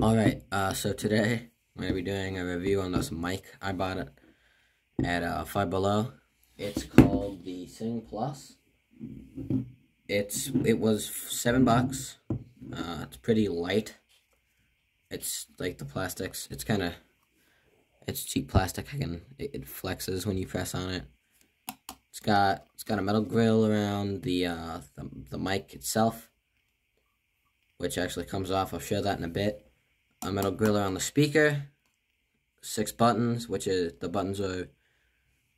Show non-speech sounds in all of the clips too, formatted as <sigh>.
Alright, uh, so today I'm going to be doing a review on this mic. I bought it at uh, Five Below. It's called the Sing Plus. It's It was seven bucks. Uh, it's pretty light. It's like the plastics. It's kind of, it's cheap plastic. I can, it, it, flexes when you press on it. It's got, it's got a metal grill around the, uh, the, the mic itself. Which actually comes off. I'll show that in a bit a metal grill on the speaker, six buttons, which is the buttons are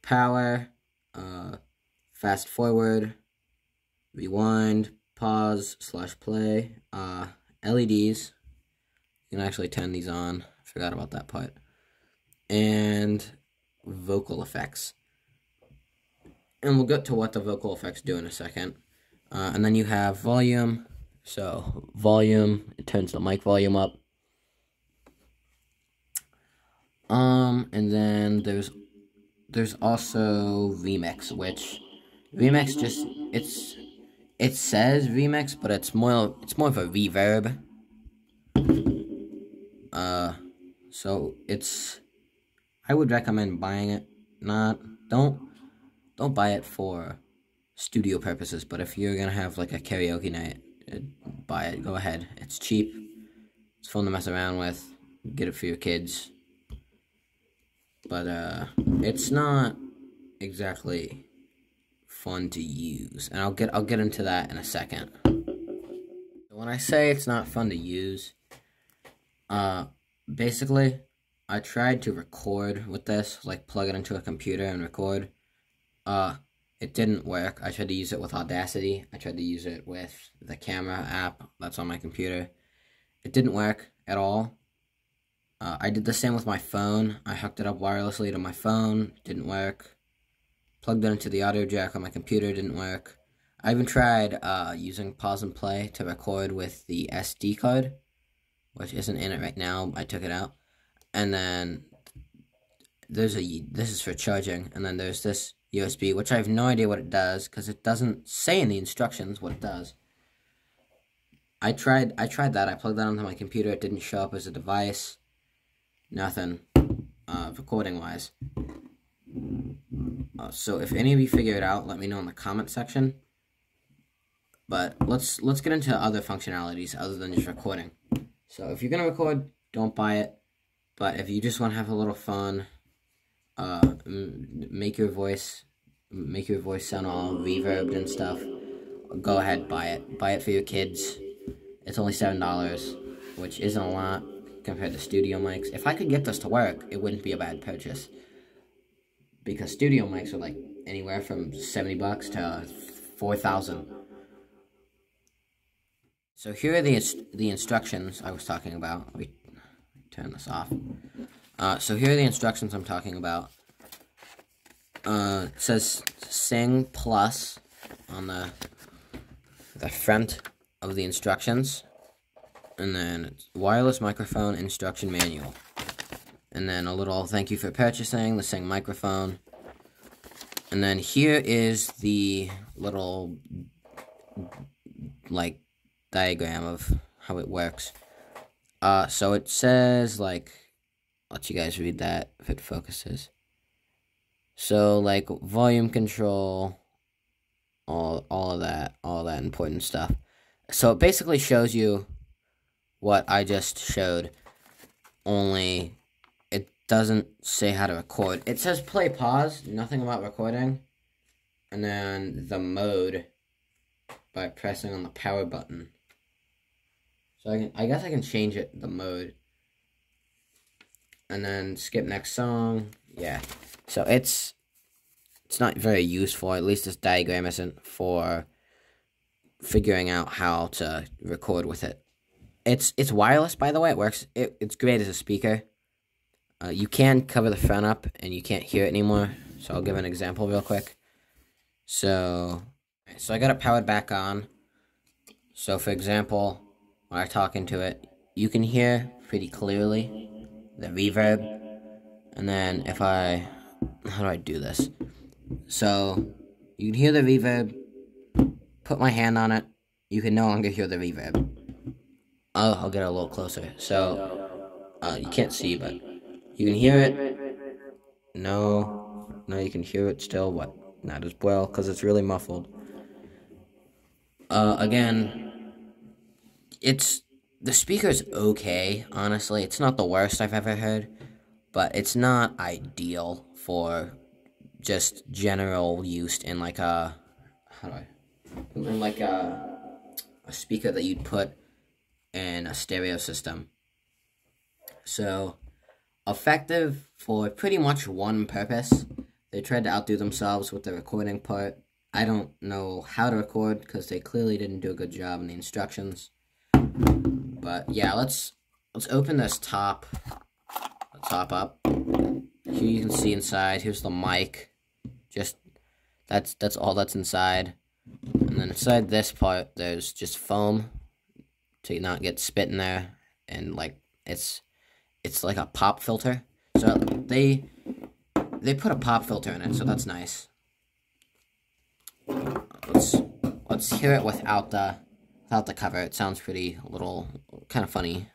power, uh, fast forward, rewind, pause, slash play, uh, LEDs. You can actually turn these on. Forgot about that part. And vocal effects. And we'll get to what the vocal effects do in a second. Uh, and then you have volume. So, volume, it turns the mic volume up. Um, and then there's there's also remix, which remix just it's it says remix, but it's more it's more of a reverb. Uh, so it's I would recommend buying it. Not don't don't buy it for studio purposes, but if you're gonna have like a karaoke night, uh, buy it. Go ahead. It's cheap. It's fun to mess around with. Get it for your kids but uh, it's not exactly fun to use, and I'll get I'll get into that in a second. When I say it's not fun to use, uh, basically, I tried to record with this, like plug it into a computer and record. Uh, it didn't work. I tried to use it with Audacity. I tried to use it with the camera app that's on my computer. It didn't work at all. Uh, I did the same with my phone. I hooked it up wirelessly to my phone, didn't work. Plugged it into the audio jack on my computer, didn't work. I even tried uh, using pause and play to record with the SD card, which isn't in it right now. I took it out, and then there's a this is for charging, and then there's this USB, which I have no idea what it does because it doesn't say in the instructions what it does. I tried I tried that. I plugged that onto my computer. It didn't show up as a device nothing uh, recording wise. Uh, so if any of you figure it out, let me know in the comment section. But let's let's get into other functionalities other than just recording. So if you're gonna record, don't buy it. But if you just want to have a little fun, uh, make your voice make your voice sound all reverbed and stuff. Go ahead, buy it. Buy it for your kids. It's only seven dollars, which isn't a lot compared to studio mics. If I could get this to work, it wouldn't be a bad purchase. Because studio mics are like anywhere from 70 bucks to 4,000. So here are the the instructions I was talking about. Let me turn this off. Uh, so here are the instructions I'm talking about. Uh, it says Sing Plus on the the front of the instructions and then wireless microphone instruction manual. And then a little thank you for purchasing the Sing microphone. And then here is the little, like, diagram of how it works. Uh, so it says, like, I'll let you guys read that if it focuses. So, like, volume control, all, all of that, all that important stuff. So it basically shows you what I just showed, only it doesn't say how to record. It says play pause, nothing about recording, and then the mode by pressing on the power button. So I can, I guess I can change it, the mode. And then skip next song, yeah. So it's, it's not very useful, at least this diagram isn't for figuring out how to record with it. It's it's wireless, by the way. It works. It, it's great as a speaker. Uh, you can cover the front up, and you can't hear it anymore. So I'll give an example real quick. So, so I got it powered back on. So for example, when I talk into it, you can hear pretty clearly the reverb. And then if I, how do I do this? So you can hear the reverb. Put my hand on it. You can no longer hear the reverb. I'll, I'll get a little closer. So, uh, you can't see, but you can hear it. No, no, you can hear it still, but not as well because it's really muffled. Uh, again, it's the speaker's okay. Honestly, it's not the worst I've ever heard, but it's not ideal for just general use in like a how do I in like a a speaker that you'd put in a stereo system. So effective for pretty much one purpose. They tried to outdo themselves with the recording part. I don't know how to record because they clearly didn't do a good job in the instructions. But yeah, let's let's open this top top up. Here you can see inside. Here's the mic. Just that's that's all that's inside. And then inside this part, there's just foam to not get spit in there, and like it's it's like a pop filter. So they they put a pop filter in it, so that's nice. Let's let's hear it without the without the cover. It sounds pretty a little kind of funny.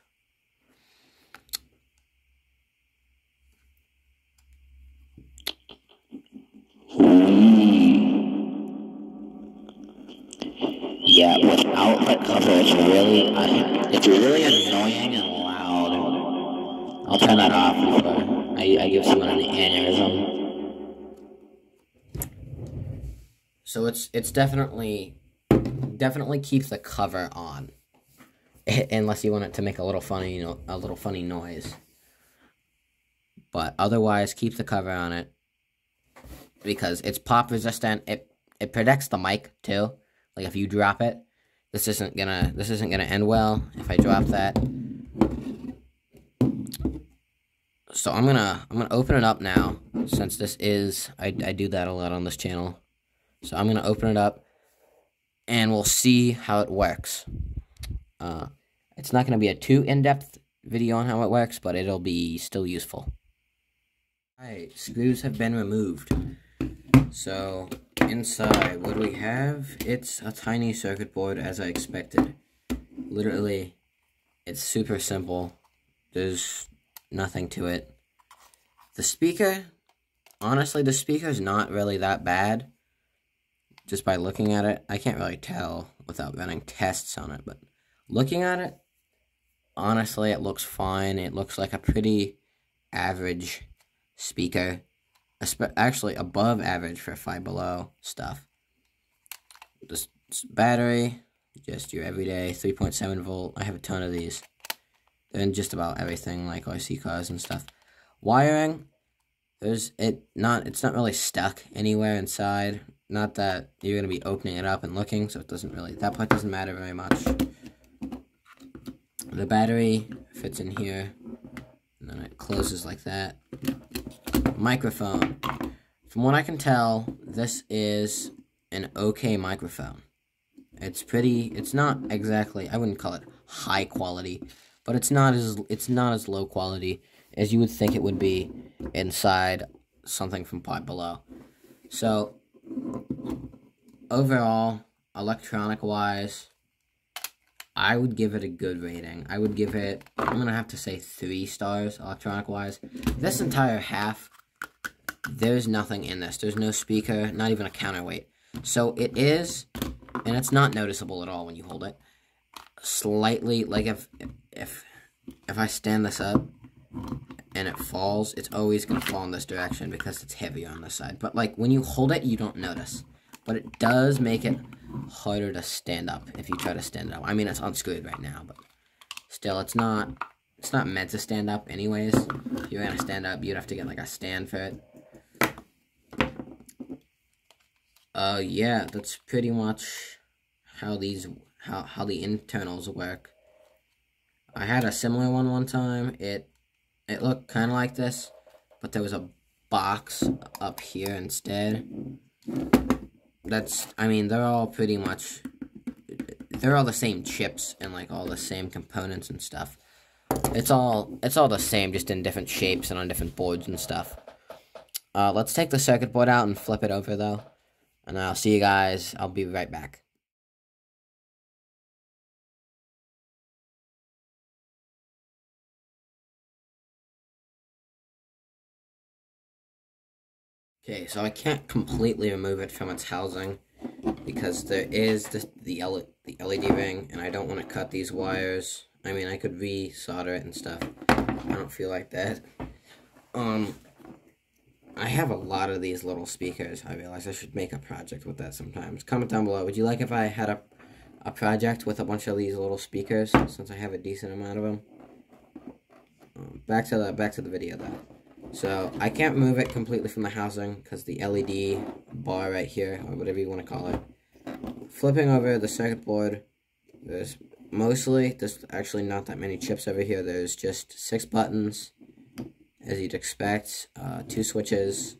Yeah, cover, it's really uh, it's really annoying and loud. I'll turn that off before I, I give someone an aneurysm. So it's it's definitely definitely keep the cover on, <laughs> unless you want it to make a little funny you know, a little funny noise. But otherwise, keep the cover on it because it's pop resistant. It it protects the mic too. Like if you drop it, this isn't gonna this isn't gonna end well if I drop that. So I'm gonna I'm gonna open it up now since this is I I do that a lot on this channel. So I'm gonna open it up and we'll see how it works. Uh, it's not gonna be a too in-depth video on how it works, but it'll be still useful. Alright, screws have been removed. So, inside, what do we have? It's a tiny circuit board as I expected. Literally, it's super simple. There's nothing to it. The speaker, honestly, the speaker is not really that bad. Just by looking at it, I can't really tell without running tests on it, but looking at it, honestly, it looks fine. It looks like a pretty average speaker actually above average for Five Below stuff. This, battery, just your everyday 3.7 volt. I have a ton of these. They're in just about everything, like RC cars and stuff. Wiring, there's it not. It's not really stuck anywhere inside. Not that you're gonna be opening it up and looking, so it doesn't really. That part doesn't matter very much. The battery fits in here, and then it closes like that microphone. From what I can tell, this is an okay microphone. It's pretty, it's not exactly, I wouldn't call it high quality, but it's not as, it's not as low quality as you would think it would be inside something from Five Below. So, overall, electronic wise, I would give it a good rating. I would give it, I'm going to have to say three stars electronic wise. This entire half there's nothing in this. There's no speaker, not even a counterweight. So it is, and it's not noticeable at all when you hold it, slightly, like if, if, if I stand this up and it falls, it's always going to fall in this direction because it's heavier on this side. But like when you hold it, you don't notice. But it does make it harder to stand up if you try to stand up. I mean, it's unscrewed right now, but still, it's not, it's not meant to stand up anyways. If you're going to stand up, you'd have to get like a stand for it. Uh, yeah, that's pretty much how these, how, how the internals work. I had a similar one one time. It, it looked kind of like this, but there was a box up here instead. That's, I mean, they're all pretty much, they're all the same chips and like all the same components and stuff. It's all, it's all the same, just in different shapes and on different boards and stuff. Uh, let's take the circuit board out and flip it over though. And I'll see you guys. I'll be right back. Okay, so I can't completely remove it from its housing because there is the, the, L the LED ring and I don't want to cut these wires. I mean, I could re-solder it and stuff. I don't feel like that. Um, I have a lot of these little speakers. I realize I should make a project with that sometimes. Comment down below. Would you like if I had a, a project with a bunch of these little speakers, since I have a decent amount of them? Um, back to the back to the video though. So I can't move it completely from the housing because the LED bar right here, or whatever you want to call it. Flipping over the circuit board, there's mostly, there's actually not that many chips over here. There's just six buttons, as you'd expect, uh, two switches,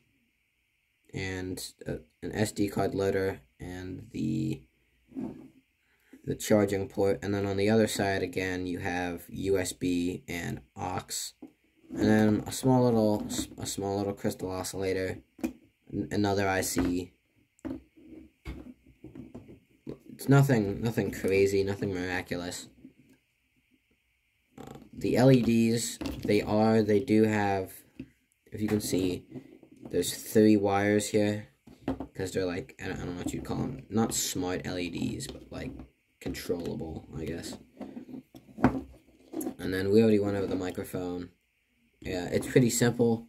and uh, an SD card loader, and the the charging port. And then on the other side, again, you have USB and aux. And then a small little, a small little crystal oscillator, another IC. It's nothing, nothing crazy, nothing miraculous. The LEDs, they are, they do have, if you can see, there's three wires here, because they're like, I don't, I don't know what you'd call them, not smart LEDs, but like controllable, I guess. And then we already went over the microphone yeah, it's pretty simple.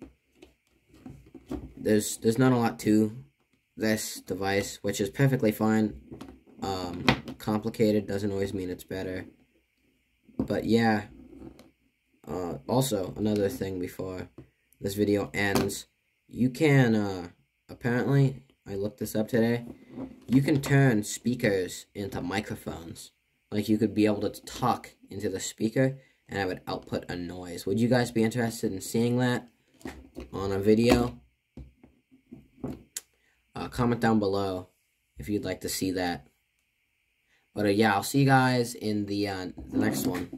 There's there's not a lot to this device, which is perfectly fine. Um, complicated doesn't always mean it's better. But yeah. Uh, also, another thing before this video ends, you can, uh, apparently, I looked this up today, you can turn speakers into microphones. Like, you could be able to talk into the speaker, and I would output a noise. Would you guys be interested in seeing that on a video? Uh, comment down below if you'd like to see that. But uh, yeah, I'll see you guys in the, uh, the next one.